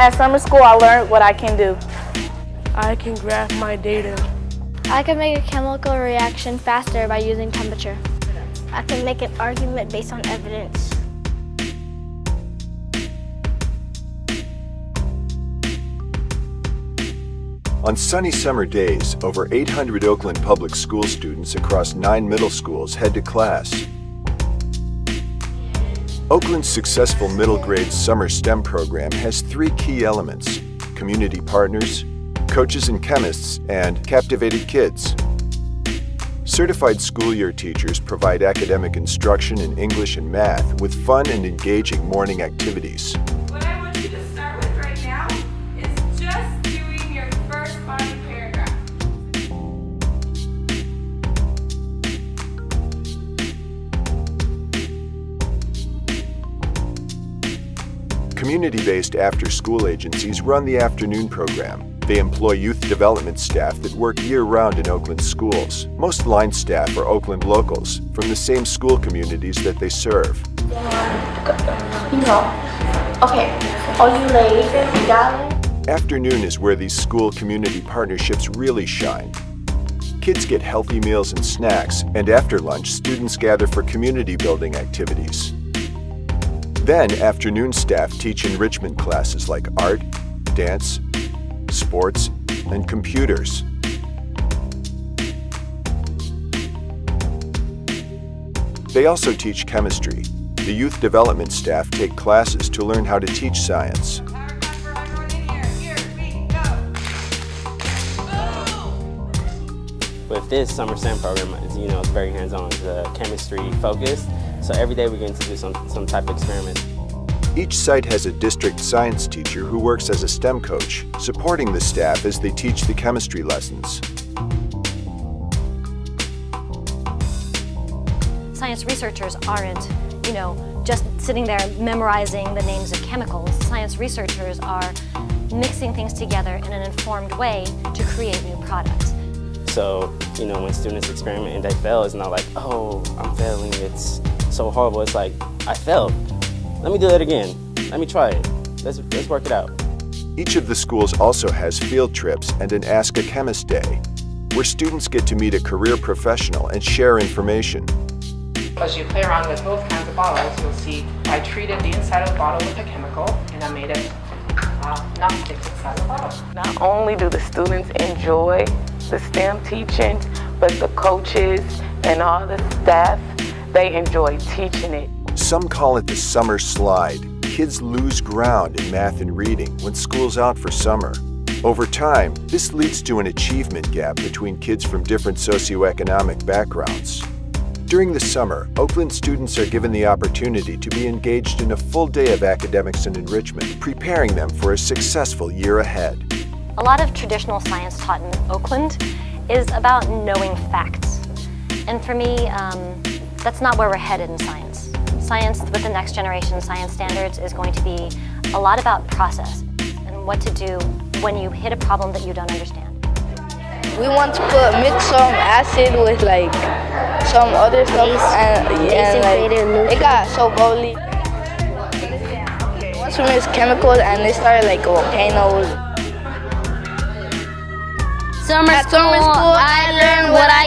At summer school, I learned what I can do. I can graph my data. I can make a chemical reaction faster by using temperature. I can make an argument based on evidence. On sunny summer days, over 800 Oakland Public School students across nine middle schools head to class. Oakland's successful middle grade summer STEM program has three key elements community partners, coaches and chemists, and captivated kids. Certified school year teachers provide academic instruction in English and math with fun and engaging morning activities. Community-based after-school agencies run the afternoon program. They employ youth development staff that work year-round in Oakland schools. Most line staff are Oakland locals from the same school communities that they serve. You okay, are you late, darling? Afternoon is where these school community partnerships really shine. Kids get healthy meals and snacks, and after lunch, students gather for community building activities. Then, afternoon staff teach enrichment classes like art, dance, sports, and computers. They also teach chemistry. The youth development staff take classes to learn how to teach science. With this summer STEM program, you know, it's very hands-on. It's uh, chemistry focused. So every day we're getting to do some, some type of experiment. Each site has a district science teacher who works as a STEM coach, supporting the staff as they teach the chemistry lessons. Science researchers aren't, you know, just sitting there memorizing the names of chemicals. Science researchers are mixing things together in an informed way to create new products. So, you know, when students experiment and they fail, it's not like, oh, I'm failing, it's so horrible. It's like, I failed. Let me do that again. Let me try it. Let's, let's work it out. Each of the schools also has field trips and an Ask a Chemist Day, where students get to meet a career professional and share information. As you play around with both kinds of bottles, you'll see I treated the inside of the bottle with a chemical and I made it uh, not stick inside the bottle. Not only do the students enjoy the STEM teaching, but the coaches and all the staff, they enjoy teaching it. Some call it the summer slide. Kids lose ground in math and reading when school's out for summer. Over time, this leads to an achievement gap between kids from different socioeconomic backgrounds. During the summer, Oakland students are given the opportunity to be engaged in a full day of academics and enrichment, preparing them for a successful year ahead. A lot of traditional science taught in Oakland is about knowing facts. And for me, um, that's not where we're headed in science. Science with the next generation science standards is going to be a lot about process and what to do when you hit a problem that you don't understand. We want to put mix some acid with like some other stuff and, and like it got so bubbly. Once we mix chemicals and they started like volcanoes. Summer At school, summer school, I learned what I.